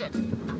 Penetration.